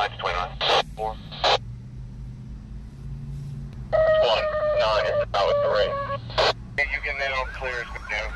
Lights 29. 4. 1. 9 is out with. You can then all clear as we down,